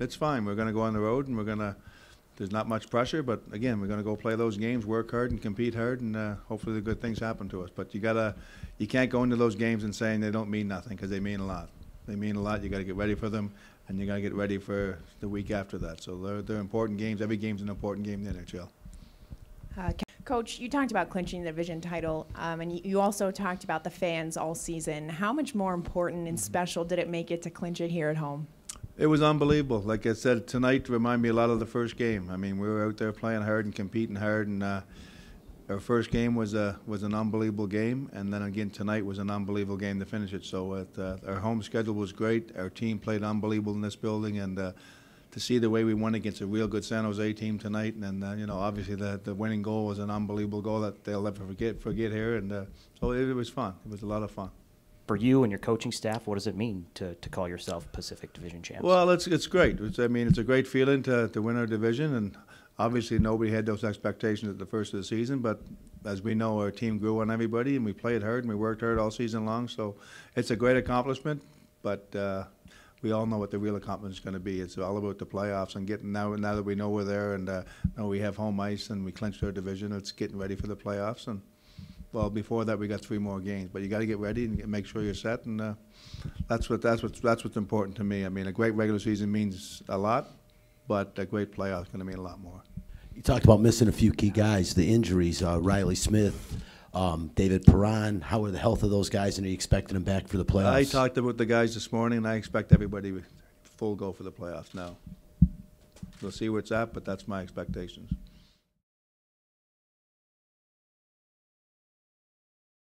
it's fine. We're going to go on the road and we're going to. There's not much pressure, but again, we're going to go play those games, work hard, and compete hard, and uh, hopefully the good things happen to us. But you gotta, you can't go into those games and saying they don't mean nothing because they mean a lot. They mean a lot. You got to get ready for them, and you got to get ready for the week after that. So they're they're important games. Every game's an important game in the NHL. Uh, Coach, you talked about clinching the division title, um, and you, you also talked about the fans all season. How much more important and special did it make it to clinch it here at home? It was unbelievable. Like I said, tonight reminded me a lot of the first game. I mean, we were out there playing hard and competing hard, and uh, our first game was a was an unbelievable game, and then again tonight was an unbelievable game to finish it. So it, uh, our home schedule was great. Our team played unbelievable in this building, and uh, to see the way we won against a real good San Jose team tonight, and then uh, you know obviously the the winning goal was an unbelievable goal that they'll never forget forget here, and uh, so it, it was fun. It was a lot of fun. For you and your coaching staff, what does it mean to, to call yourself Pacific Division champs? Well, it's it's great. It's, I mean, it's a great feeling to, to win our division, and obviously nobody had those expectations at the first of the season. But as we know, our team grew on everybody, and we played hard and we worked hard all season long. So it's a great accomplishment. But uh, we all know what the real accomplishment is going to be. It's all about the playoffs and getting now. Now that we know we're there and uh, we have home ice and we clinched our division, it's getting ready for the playoffs and well, before that we got three more games, but you got to get ready and get, make sure you're set, and uh, that's what that's what that's what's important to me. I mean, a great regular season means a lot, but a great playoff is going to mean a lot more. You talked about missing a few key guys, the injuries, uh, Reilly Smith, um, David Perron. How are the health of those guys, and are you expecting them back for the playoffs? I talked about the guys this morning, and I expect everybody full go for the playoffs now. We'll see where it's at, but that's my expectations.